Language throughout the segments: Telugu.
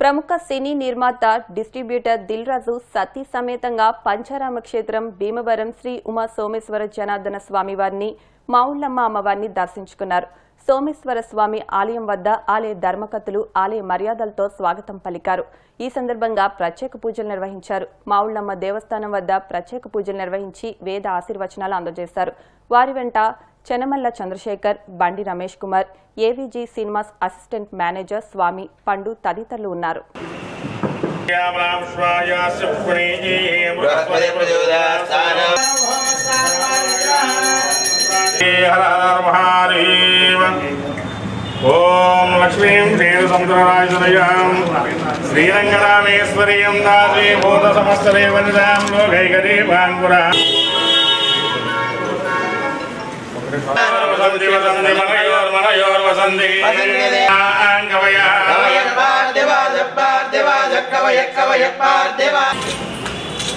ప్రముఖ సినీ నిర్మాత డిస్ట్రిబ్యూటర్ దిల్ రాజు సతీ సమేతంగా పంచారామ క్షేత్రం భీమవరం శ్రీ ఉమా సోమేశ్వర జనార్దన స్వామివారిని మౌళ్ళమ్మ అమ్మవారిని దర్శించుకున్నారు. సోమేశ్వర స్వామి ఆలయం వద్ద ఆలయ ధర్మకతులు ఆలయ మర్యాదలతో స్వాగతం పలికారు. ఈ సందర్భంగా ప్రత్యేక పూజలు నిర్వహించారు. మావుళ్ళమ్మ దేవస్థానం వద్ద ప్రత్యేక పూజలు నిర్వహించి వేద ఆశీర్వచనాలు అందజేశారు. వారి వెంట Chenamalla Chandrasekhar Bandi Ramesh Kumar AVG cinemas assistant manager Swamy Pandu తదితరులు ఉన్నారు. ఓం లక్ష్మీం క్షీరసముద్రరాజనయాం శ్రీరంగరామేశ్వర్యం దాసి భూత సమస్తదేవనిదాం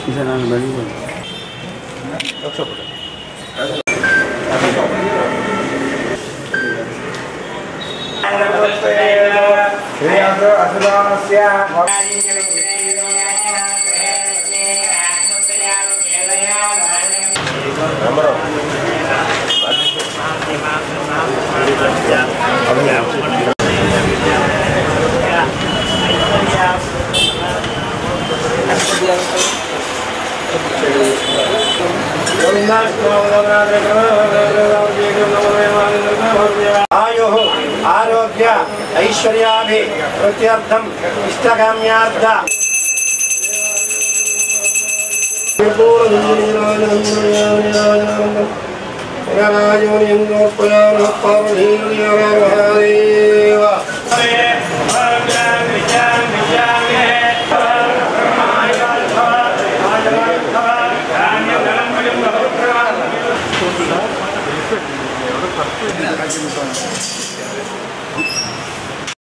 bisa nang bani Nomor. 2 आयो आरोग्य ऐश्वर्या प्रत्यर्थम इष्टकाम्यार्थ ൂർപ്പയാർപ്പ Один и два.